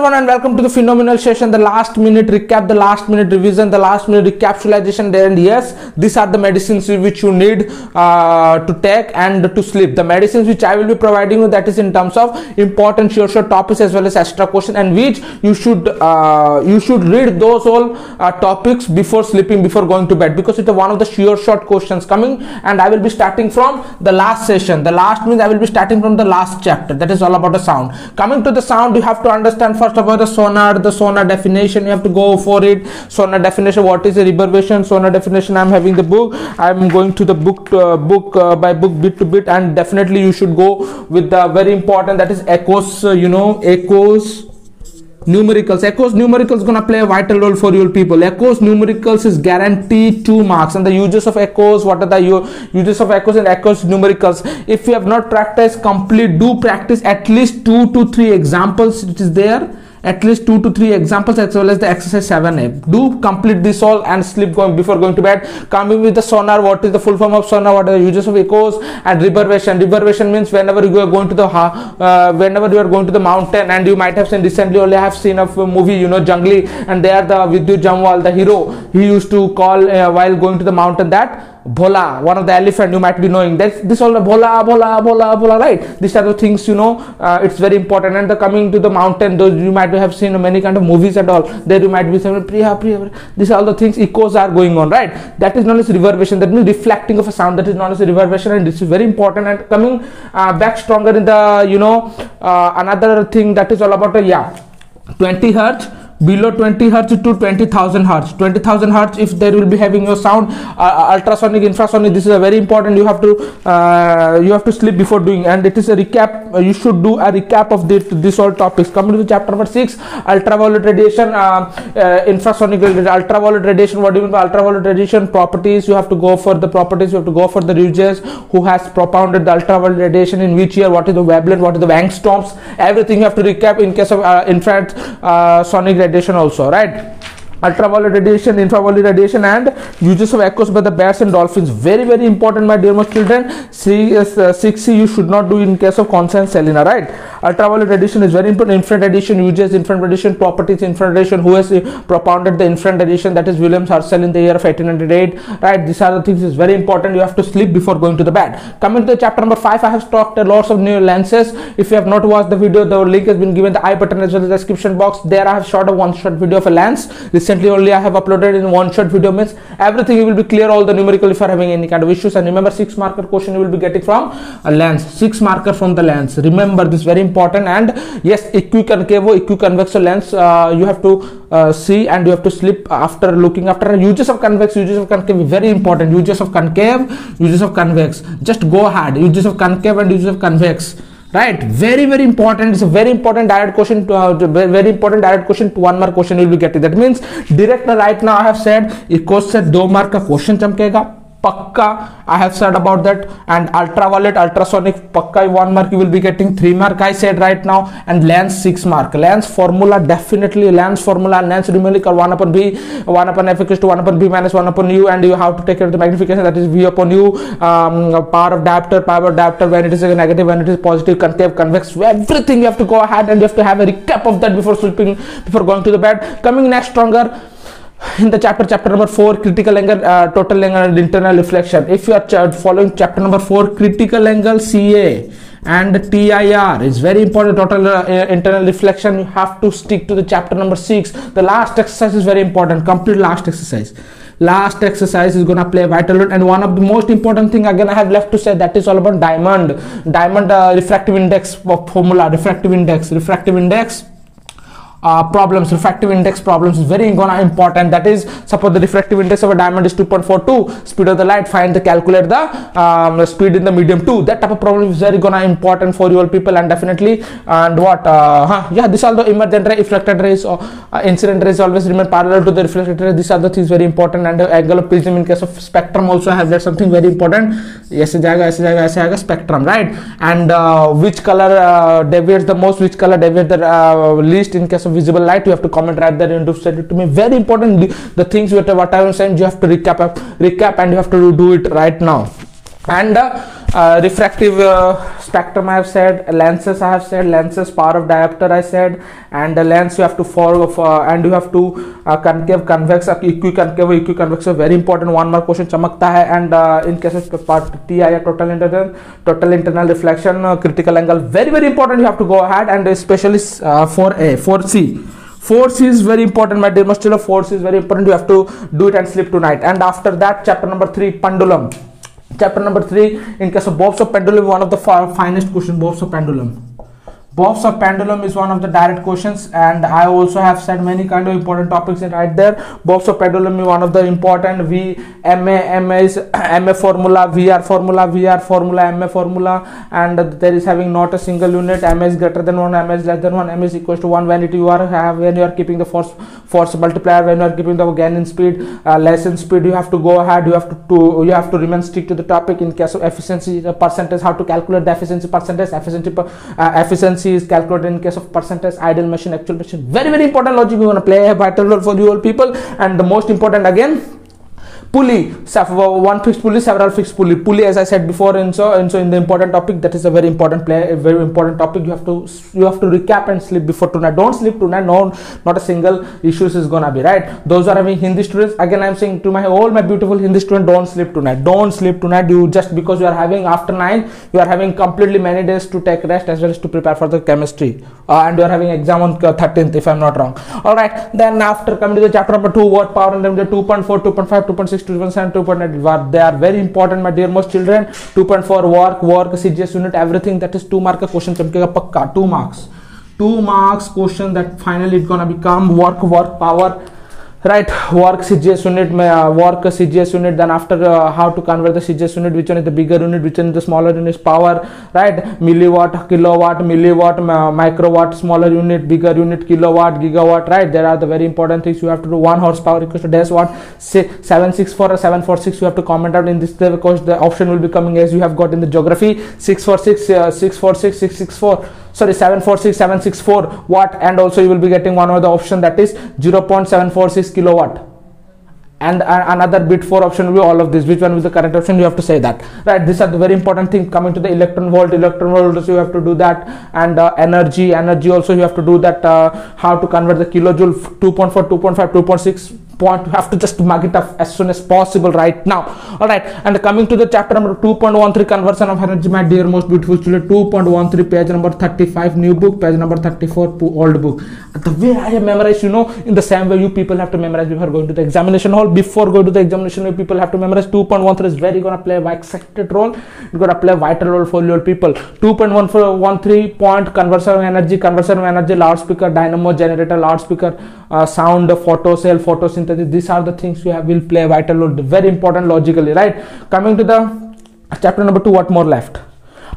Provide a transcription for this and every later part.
everyone and welcome to the phenomenal session the last minute recap the last minute revision the last minute recapitulation There and yes these are the medicines which you need uh, to take and to sleep. The medicines which i will be providing you that is in terms of important sure sure topics as well as extra question and which you should uh, you should read those all uh, topics before sleeping before going to bed because it's one of the sure short questions coming and i will be starting from the last session. The last means i will be starting from the last chapter. That is all about the sound. Coming to the sound you have to understand first of all the sonar the sonar definition you have to go for it. Sonar definition what is a reverberation? Sonar definition i'm having the book. I'm going to the book uh, book uh, by book bit to bit and definitely you should go with the very important that is echoes uh, you know echoes numericals. Echoes numericals gonna play a vital role for your people. Echoes numericals is guaranteed two marks. And the uses of echoes what are the uses of echoes and echoes numericals? If you have not practiced complete do practice at least two to three examples which is there at least two to three examples as well as the exercise 7a do complete this all and sleep going before going to bed. Coming with the sonar what is the full form of sonar? What are the uses of echoes? And reverberation. Reverberation means whenever you are going to the uh, whenever you are going to the mountain and you might have seen recently only have seen a movie you know Junglee and there the Vidyut Jamwal the hero he used to call uh, while going to the mountain that Bhola, one of the elephant you might be knowing. That this all the Bhola, Bhola, Bhola, Bhola, right? These are the things you know. Uh, it's very important. And the coming to the mountain, those you might have seen many kind of movies and all. There you might be saying Priya, Priya. These are all the things echoes are going on, right? That is known as reverberation. That means reflecting of a sound. That is known as reverberation, and this is very important. And coming uh, back stronger in the you know uh, another thing that is all about uh, yeah, 20 hertz below 20 hertz to 20000 hertz. 20000 hertz if there will be having your sound uh, ultrasonic infrasonic this is a very important. You have to uh, you have to sleep before doing and it is a recap. Uh, you should do a recap of this, this all topics. Coming to chapter number 6 ultraviolet radiation uh, uh, infrasonic ultraviolet radiation. What do you mean by ultraviolet radiation? Properties. You have to go for the properties. You have to go for the uses who has propounded the ultraviolet radiation in which year what is the wavelength what is the angstroms everything you have to recap in case of uh, infrared uh, sonic radiation also right? Ultraviolet radiation infrared radiation and uses of echoes by the bats and dolphins. Very very important my dear most children. C, uh, 6c you should not do in case of Concise Selina right ultraviolet radiation is very important. Infrared radiation uses infrared radiation properties infrared radiation who has propounded the infrared radiation that is william herschel in the year of 1808 right these are the things is very important. You have to sleep before going to the bed. Coming to the chapter number 5 i have talked a lots of new lenses. If you have not watched the video the link has been given the i button as well as the description box. There i have shot a one shot video of a lens. Recently only i have uploaded in one shot video means everything you will be clear all the numerical if you are having any kind of issues. And remember six marker question you will be getting from a lens six marker from the lens. Remember this very important important and yes equi करके वो equiconvex lens you have to see and you have to slip after looking after uses of convex uses of concave very important uses of concave uses of convex just go hard uses of concave and uses of convex right very very important is very important direct question very important direct question two one mark question will be get that means direct right now I have said इक्वेस्ट से दो mark का question चमकेगा Pakka, I have said about that. And ultraviolet, ultrasonic, Pakka 1 mark, you will be getting 3 mark, I said right now. And lens 6 mark. Lens formula, definitely lens formula, lens numerical 1 upon B, 1 upon F equals to 1 upon B minus 1 upon U. And you have to take care of the magnification, that is V upon U, um, power of diopter, power of diopter, when it is negative, when it is positive, concave, convex, everything you have to go ahead and you have to have a recap of that before sleeping, before going to the bed. Coming next stronger in the chapter chapter number 4 critical angle uh, total angle and internal reflection. If you are following chapter number 4 critical angle ca and TIR is very important. Total uh, internal reflection you have to stick to the chapter number 6 the last exercise is very important. Complete last exercise. Last exercise is gonna play a vital role. And one of the most important thing again i have left to say that is all about diamond. Diamond uh, refractive index formula. Refractive index refractive index uh, problems refractive index problems is very gonna important. That is suppose the refractive index of a diamond is 2.42 speed of the light find the calculate the um, speed in the medium 2 that type of problem is very gonna important for your people and definitely and what uh, huh? yeah this are the emergent ray reflected rays or uh, incident rays always remain parallel to the reflected ray. These are the things very important and the angle of prism in case of spectrum also I have that something very important. Yes jaga aise jaga spectrum right? And uh, which color uh, deviates the most which color deviates the uh, least in case of visible light you have to comment right there and send it to me. Very important the, things what, what I was saying you have to recap recap and you have to do it right now and uh, uh, refractive uh, spectrum I have said lenses I have said lenses power of diopter I said and the lens you have to follow uh, and you have to uh, concave convex equiconcave equiconvex a very important one mark question chamakta hai and uh, in case of part T I total internal total internal reflection uh, critical angle very very important you have to go ahead and especially uh, for A for C. Force is very important my dear muscular force is very important you have to do it and sleep tonight. And after that chapter number 3 pendulum number 3 in case of bobs of pendulum one of the finest question bobs of pendulum Bobs of pendulum is one of the direct questions and I also have said many kind of important topics right there. Bobs of pendulum is one of the important. V, is MA formula, VR formula, VR formula, MA formula and there is having not a single unit, MA is greater than 1, MA is less than 1, MA is to 1 when it you are have when you are keeping the force force multiplier when you are keeping the gain in speed uh, less in speed you have to go ahead you have to, to you have to remain stick to the topic in case of efficiency percentage how to calculate the efficiency percentage efficiency uh, efficiency is calculated in case of percentage ideal machine actual machine. Very very important logic we want to play a vital role for you all people. And the most important again pulley one fixed pulley several fixed pulley. Pulley as i said before and so and so in the important topic that is a very important play a very important topic. You have to you have to recap and sleep before tonight don't sleep tonight no not a single issues is gonna be right? Those are having hindi students. Again i'm saying to my all my beautiful hindi students don't sleep tonight don't sleep tonight you just because you are having after nine you are having completely many days to take rest as well as to prepare for the chemistry. Uh, and you are having exam on 13th if i'm not wrong. All right then after coming to the chapter number 2 what power and then 2.4 2.5 2.6 2.7 2.8 they are very important my dear most children 2.4 work work cgs unit everything that is 2 mark question 2 marks Two marks question that finally it's gonna become work work power right work cgs unit uh, work cgs unit then after uh, how to convert the cgs unit which one is the bigger unit which one is the smaller unit power right? Milliwatt kilowatt milliwatt uh, microwatt smaller unit bigger unit kilowatt gigawatt right? There are the very important things you have to do. One horsepower equals to dash watt say 764 or 746 you have to comment out in this because the option will be coming as you have got in the geography. 646 uh, 646 664 sorry 746 764 watt and also you will be getting one of the option that is 0.746 kilowatt. And another bit 4 option will be all of this. Which one is the correct option? You have to say that. Right these are the very important thing coming to the electron volt electron volt also you have to do that. And uh, energy energy also you have to do that uh, how to convert the kilojoule 2.4 2.5 2.6 point you have to just mark it up as soon as possible right now. All right and coming to the chapter number 2.13 conversion of energy my dear most beautiful student 2.13 page number 35 new book page number 34 old book the way i have memorized you know in the same way you people have to memorize before going to the examination hall. Before going to the examination hall people have to memorize. 2.13 is very gonna play a expected role. It's gonna play a vital role for your people. 2.13 point conversion of energy conversion of energy loudspeaker dynamo generator loudspeaker uh, sound photo cell photosynthesis these are the things you have will play a vital role. Very important logically right? Coming to the chapter number two what more left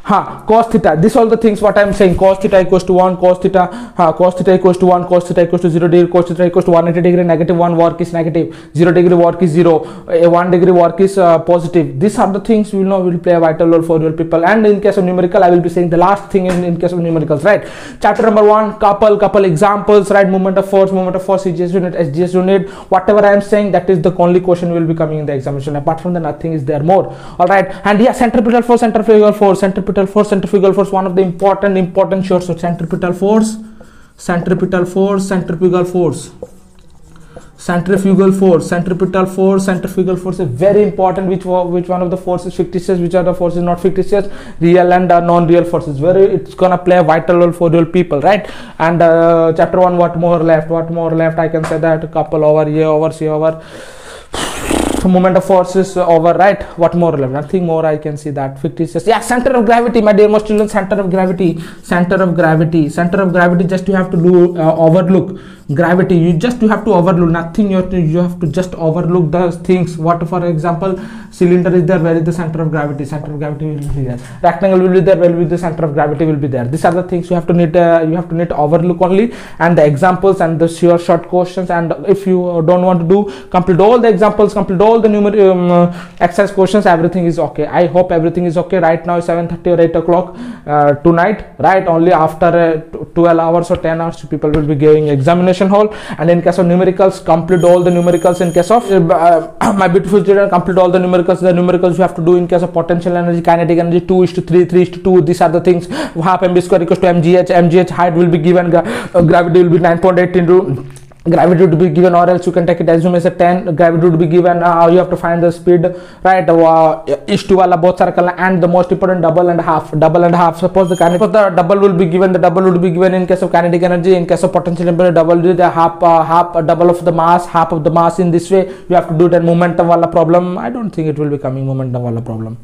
ha cos theta. This all the things what i'm saying. Cos theta equals to 1 cos theta ha cos theta equals to 1 cos theta equals to 0 degree cos theta equals to 180 degree negative 1 work is negative. 0 degree work is 0 a 1 degree work is uh, positive. These are the things you know. Will play a vital role for your people. And in case of numerical i will be saying the last thing in, in case of numericals right? Chapter number 1 couple couple examples right? Moment of force moment of force cgs unit sgs unit. Whatever i am saying that is the only question will be coming in the examination. Apart from that nothing is there more. All right? And yeah centripetal force centrifugal force centripetal centripetal force. Centrifugal force one of the important important shorts. Of centripetal force centripetal force centrifugal force. Centrifugal force centripetal force centrifugal force is very important. Which which one of the forces? Fictitious. Which are the forces not fictitious? Real and uh, non-real forces. Very it's gonna play a vital role for real people right? And uh, chapter one what more left? What more left? I can say that a couple over here over here over moment of force is over right? What more left nothing more i can see that. Fictitious. Yeah center of gravity my dear most children center of gravity center of gravity center of gravity just you have to uh, overlook gravity. You just you have to overlook nothing. You have to you have to just overlook the things. What for example cylinder is there where is the center of gravity? Center of gravity will be there. Rectangle will be there where will the center of gravity will be there? These are the things you have to need uh, you have to need overlook only. And the examples and the sure short questions. And if you don't want to do complete all the examples complete all all the numer um, uh, exercise questions everything is okay. I hope everything is okay. Right now 7:30 or 8 o'clock uh, tonight. Right only after uh, 12 hours or 10 hours people will be giving examination hall. And in case of numericals complete all the numericals in case of uh, my beautiful children complete all the numericals. The numericals you have to do in case of potential energy kinetic energy 2 is to 3 3 is to 2 these are the things. Half mb square equals to mgh mgh height will be given uh, gravity will be 9.8 into gravity to be given or else you can take it assume as a 10 gravity to be given uh, you have to find the speed right? Uh, is to wala both circle and the most important double and half. Double and half suppose the kinetic the double will be given the double would be given in case of kinetic energy in case of potential energy double the half uh, half uh, double of the mass half of the mass in this way. You have to do that momentum wala problem. I don't think it will be coming momentum wala problem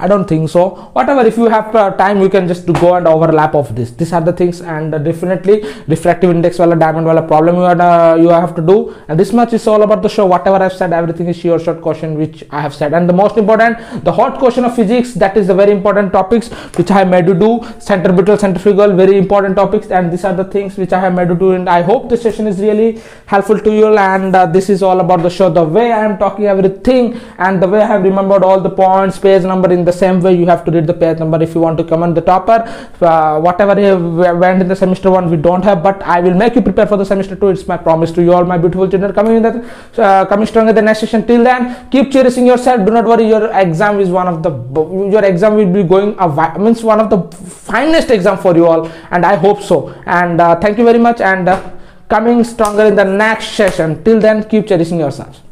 I don't think so. Whatever, if you have uh, time, you can just go and overlap of this. These are the things, and uh, definitely refractive index wala diamond wala problem you, are, uh, you have to do. And this much is all about the show. Whatever I've said, everything is your short question which I have said. And the most important, the hot question of physics, that is the very important topics which I have made you do. Centripetal, centrifugal, very important topics, and these are the things which I have made you do. And I hope this session is really helpful to you. And uh, this is all about the show. The way I am talking everything, and the way I have remembered all the points, page number in the same way you have to read the page number if you want to come on the topper. Uh, whatever you went in the semester one we don't have but i will make you prepare for the semester two. It's my promise to you all my beautiful children. Coming in that uh, coming strong in the next session. Till then keep cherishing yourself. Do not worry your exam is one of the your exam will be going a means one of the finest exam for you all and i hope so. And uh, thank you very much and uh, coming stronger in the next session. Till then keep cherishing yourself